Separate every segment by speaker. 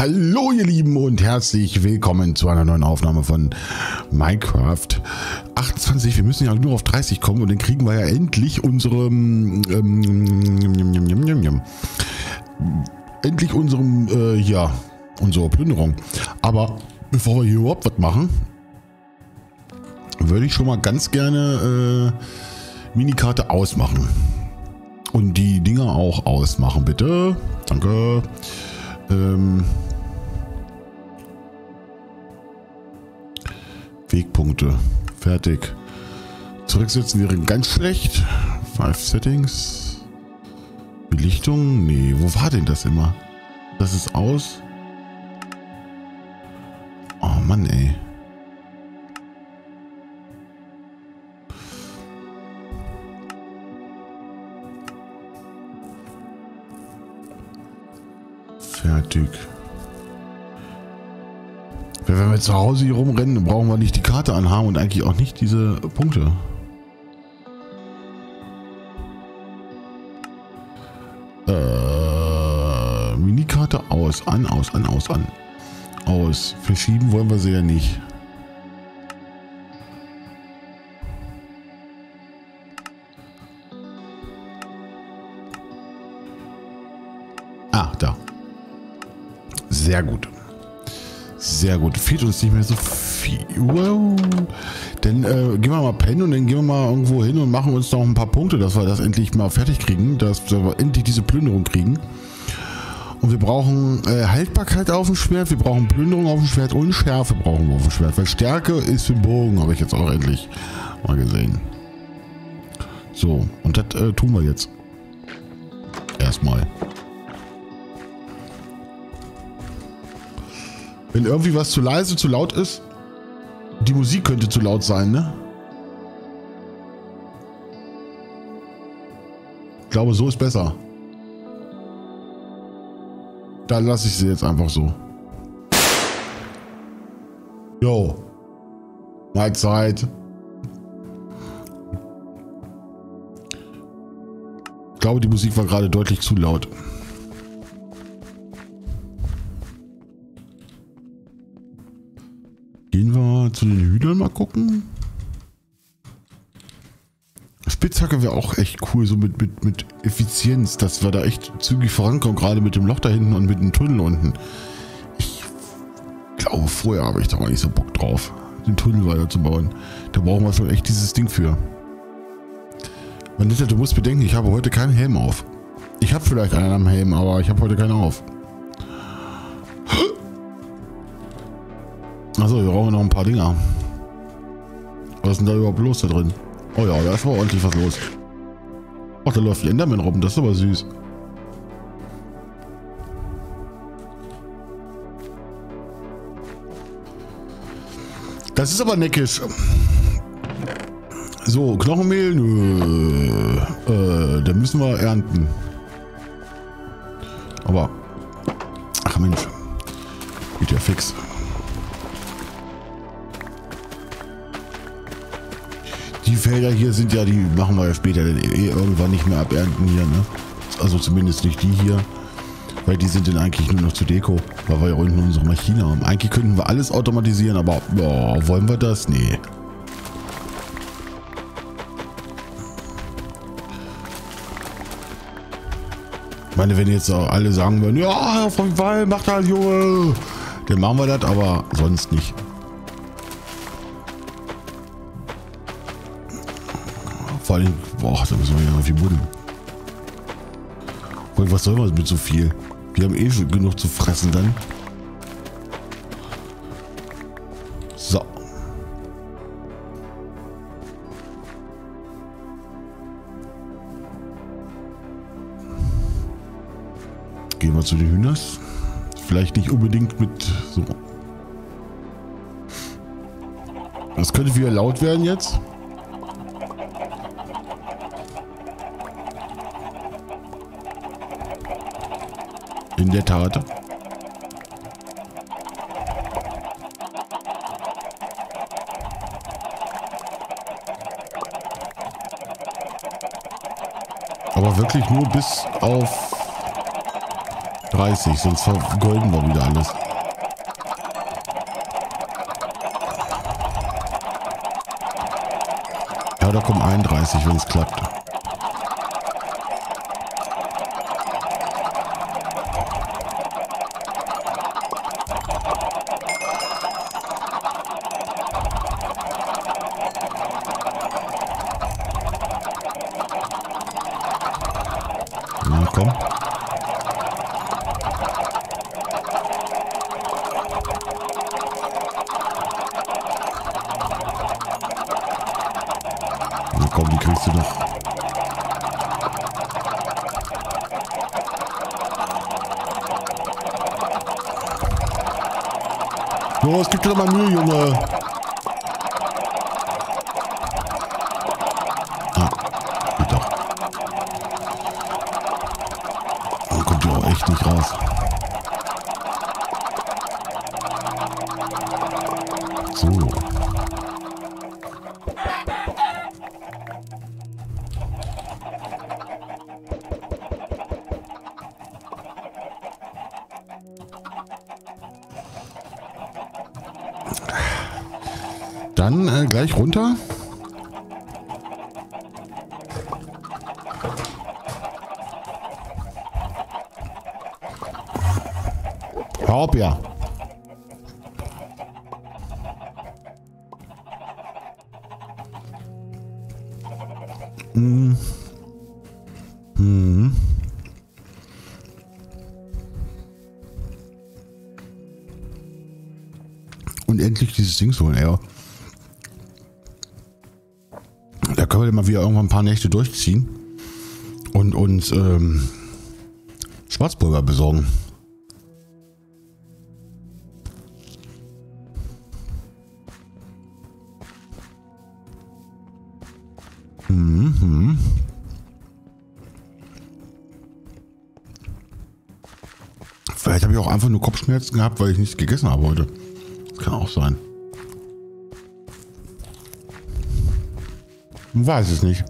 Speaker 1: Hallo ihr Lieben und herzlich willkommen zu einer neuen Aufnahme von Minecraft 28. Wir müssen ja nur auf 30 kommen und dann kriegen wir ja endlich unsere ähm, ähm, endlich unserem äh, ja unsere Plünderung. Aber bevor wir hier überhaupt was machen, würde ich schon mal ganz gerne äh, Minikarte ausmachen. Und die Dinger auch ausmachen, bitte. Danke. Ähm, Wegpunkte. Fertig. Zurücksetzen wäre ganz schlecht. Five Settings. Belichtung? Nee, wo war denn das immer? Das ist aus. Oh Mann, ey. Fertig. Wenn wir zu Hause hier rumrennen, brauchen wir nicht die Karte anhaben und eigentlich auch nicht diese Punkte. Äh, Minikarte aus, an, aus, an, aus, an. Aus. Verschieben wollen wir sie ja nicht. Ah, da. Sehr gut. Sehr gut. Fehlt uns nicht mehr so viel. Wow. Dann äh, gehen wir mal pennen und dann gehen wir mal irgendwo hin und machen uns noch ein paar Punkte, dass wir das endlich mal fertig kriegen, dass wir endlich diese Plünderung kriegen. Und wir brauchen äh, Haltbarkeit auf dem Schwert, wir brauchen Plünderung auf dem Schwert und Schärfe brauchen wir auf dem Schwert. Weil Stärke ist für den Bogen, habe ich jetzt auch endlich mal gesehen. So, und das äh, tun wir jetzt. Erstmal. Wenn irgendwie was zu leise, zu laut ist, die Musik könnte zu laut sein, ne? Ich glaube, so ist besser. Da lasse ich sie jetzt einfach so. Jo. Mahlzeit. Ich glaube, die Musik war gerade deutlich zu laut. Gehen wir zu den Hühnern mal gucken. Spitzhacke wäre auch echt cool, so mit, mit, mit Effizienz, dass wir da echt zügig vorankommen, gerade mit dem Loch da hinten und mit dem Tunnel unten. Ich glaube, vorher habe ich da mal nicht so Bock drauf, den Tunnel weiterzubauen. Da brauchen wir schon echt dieses Ding für. Manita, du musst bedenken, ich habe heute keinen Helm auf. Ich habe vielleicht einen am Helm, aber ich habe heute keinen auf. Achso, wir brauchen noch ein paar Dinger. Was ist denn da überhaupt los da drin? Oh ja, da ist aber ordentlich was los. Ach, da läuft ein Enderman rum, das ist aber süß. Das ist aber neckisch. So, Knochenmehl, nö. Äh, da müssen wir ernten. Aber, ach Mensch, geht ja fix. Die Felder hier sind ja, die machen wir ja später eh irgendwann nicht mehr abernten hier, ne? Also zumindest nicht die hier. Weil die sind dann eigentlich nur noch zu Deko, weil wir ja unten unsere Maschine haben. Eigentlich könnten wir alles automatisieren, aber boah, wollen wir das? Nee. Ich meine, wenn jetzt alle sagen würden, ja, von Wall, mach das, Junge, dann machen wir das, aber sonst nicht. Vor allem, boah, da müssen wir ja viel buddeln. Und was soll man mit so viel? Wir haben eh schon genug zu fressen dann. So. Gehen wir zu den Hühners. Vielleicht nicht unbedingt mit so. Das könnte wieder laut werden jetzt. In der Tat. Aber wirklich nur bis auf 31, sonst vergolden wir wieder alles. Ja, da kommen 31, wenn es klappt. Los, gib dir doch mal Mühe, Junge. Ah, geht doch. Dann nicht raus. So. Dann äh, gleich runter. Hör ja. Hm. Hm. Und endlich dieses Ding holen, ey können wir mal wieder irgendwann ein paar Nächte durchziehen und uns ähm, Schwarzburger besorgen. Nur Kopfschmerzen gehabt, weil ich nichts gegessen habe heute. Kann auch sein. Weiß es nicht.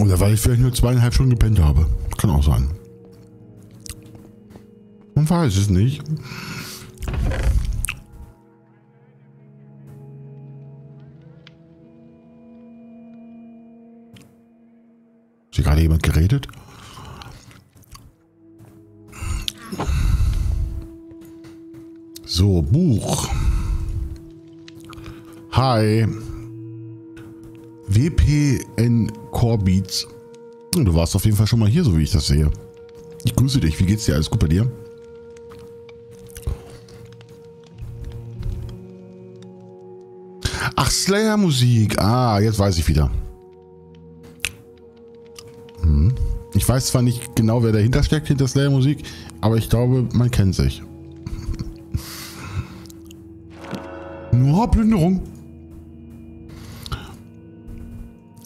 Speaker 1: Oder weil ich vielleicht nur zweieinhalb Stunden gepennt habe. Kann auch sein. Weiß es nicht. gerade jemand geredet? So, Buch. Hi. WPN Core Beats. Du warst auf jeden Fall schon mal hier, so wie ich das sehe. Ich grüße dich. Wie geht's dir? Alles gut bei dir? Ach, Slayer Musik. Ah, jetzt weiß ich wieder. Ich weiß zwar nicht genau, wer dahinter steckt, hinter Slayer-Musik, aber ich glaube, man kennt sich. Nur Plünderung.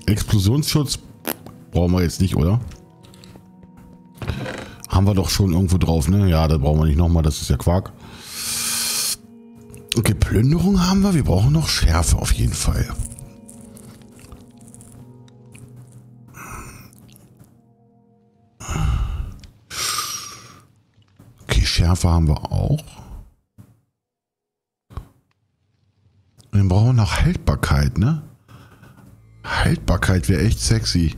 Speaker 1: Explosionsschutz brauchen wir jetzt nicht, oder? Haben wir doch schon irgendwo drauf, ne? Ja, da brauchen wir nicht nochmal, das ist ja Quark. Okay, Plünderung haben wir. Wir brauchen noch Schärfe auf jeden Fall. Schärfe haben wir auch. Wir brauchen noch Haltbarkeit, ne? Haltbarkeit wäre echt sexy.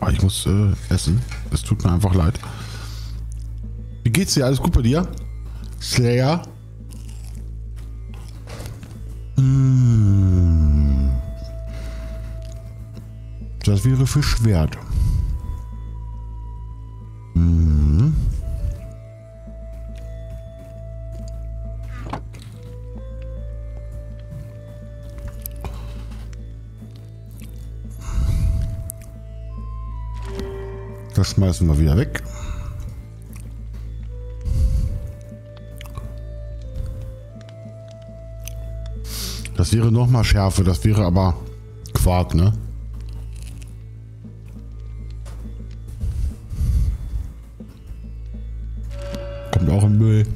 Speaker 1: Oh, ich muss äh, essen. Es tut mir einfach leid. Wie geht's dir? Alles gut bei dir? Slayer? Mmh. Das wäre für Schwert. Das schmeißen wir wieder weg. Das wäre nochmal Schärfe, das wäre aber Quark, ne? Kommt auch im Müll.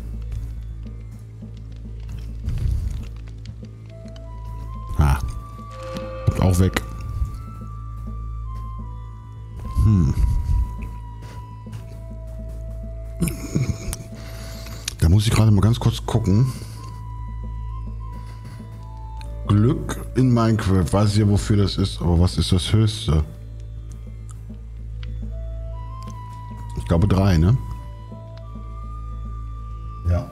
Speaker 1: Ah. Kommt auch weg. Muss ich gerade mal ganz kurz gucken. Glück in Minecraft. Weiß ich ja, wofür das ist, aber was ist das höchste? Ich glaube drei, ne? Ja.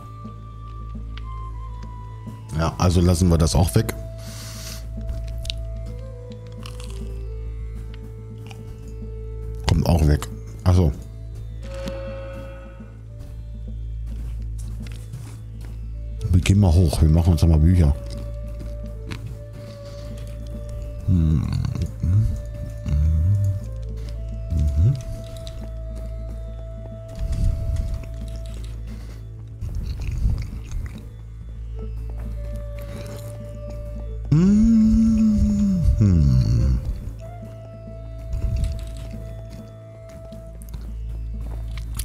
Speaker 1: Ja, also lassen wir das auch weg. Kommt auch weg. Achso. Gehen mal hoch. Wir machen uns mal Bücher.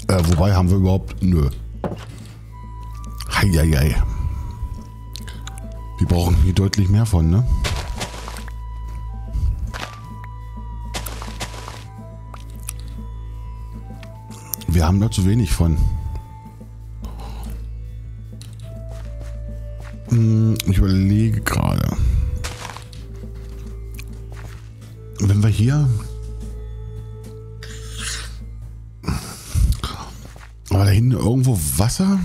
Speaker 1: Äh, wobei haben wir überhaupt. Nö. Heieiei. Wir brauchen hier deutlich mehr von, ne? Wir haben da zu wenig von. Hm, ich überlege gerade. Wenn wir hier Aber da hinten irgendwo Wasser?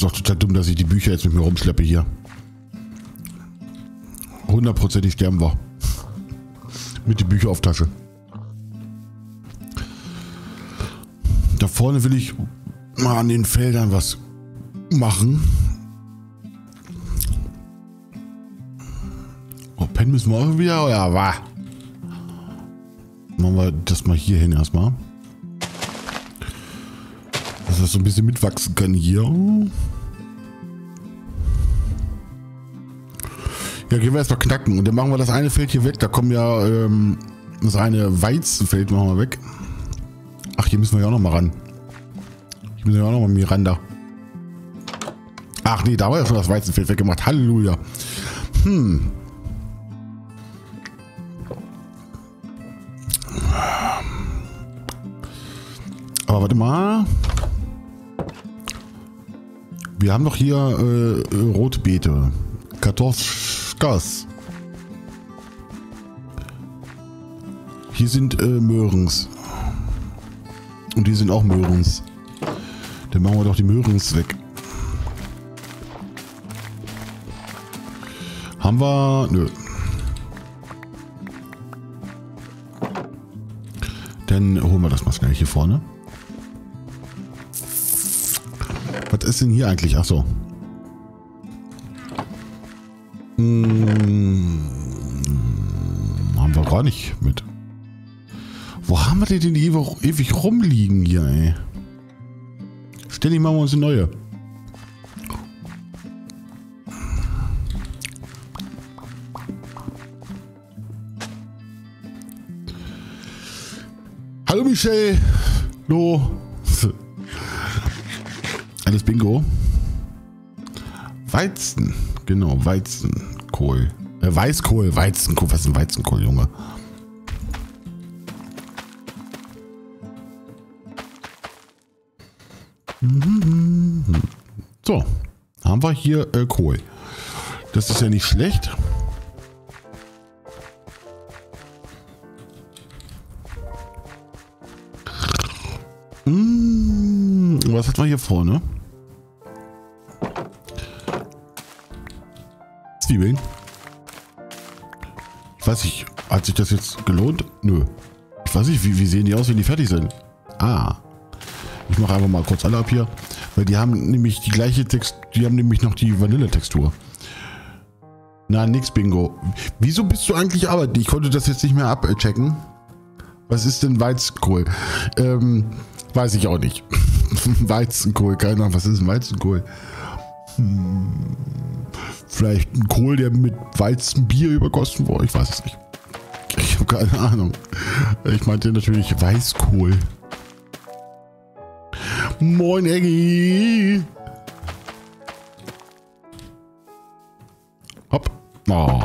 Speaker 1: Ist doch total dumm, dass ich die Bücher jetzt mit mir rumschleppe hier. Hundertprozentig sterben wir. Mit die Bücher auf Tasche. Da vorne will ich mal an den Feldern was machen. pennen müssen wir auch wieder, oder was? Machen wir das mal hier hin erstmal. Dass das so ein bisschen mitwachsen kann hier. Ja, gehen wir erstmal knacken. Und dann machen wir das eine Feld hier weg. Da kommen ja ähm, das eine Weizenfeld machen wir weg. Ach, hier müssen wir ja auch noch mal ran. Hier müssen wir auch noch mal Miranda. Ach nee, da war ja schon das Weizenfeld weggemacht. Halleluja. Hm. Aber warte mal. Wir haben doch hier äh, äh rote Kartoffels. Hier sind äh, Möhrens. Und die sind auch Möhrens. Dann machen wir doch die Möhrens weg. Haben wir... Nö. Dann holen wir das mal schnell hier vorne. Was ist denn hier eigentlich? Ach so. Hm, haben wir gar nicht mit. Wo haben wir die denn ewig, ewig rumliegen hier, ey? Ständig machen wir uns eine neue. Hallo Michelle. Hallo. Alles Bingo. Weizen. Genau, Weizenkohl. Äh, Weißkohl, Weizenkohl. Was ist ein Weizenkohl, Junge? So, haben wir hier äh, Kohl. Das ist ja nicht schlecht. Mmh, was hat man hier vorne? Zwiebeln. Ich weiß nicht, hat sich das jetzt gelohnt? Nö. Ich weiß nicht, wie, wie sehen die aus, wenn die fertig sind? Ah. Ich mache einfach mal kurz alle ab hier. Weil die haben nämlich die gleiche Text, die haben nämlich noch die Vanille-Textur. Na, nix Bingo. Wieso bist du eigentlich arbeiten? Ich konnte das jetzt nicht mehr abchecken. Was ist denn Weizenkohl? Ähm, weiß ich auch nicht. Weizenkohl, keine Ahnung, was ist ein Weizenkohl? Hm, vielleicht ein Kohl, der mit Weizenbier übergossen wurde, ich weiß es nicht. Ich habe keine Ahnung. Ich meinte natürlich Weißkohl. Moin, Eggy. Hopp. Oh.